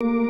you.